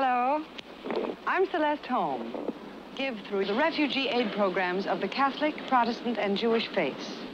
Hello. I'm Celeste Holm. Give through the refugee aid programs of the Catholic, Protestant, and Jewish faiths.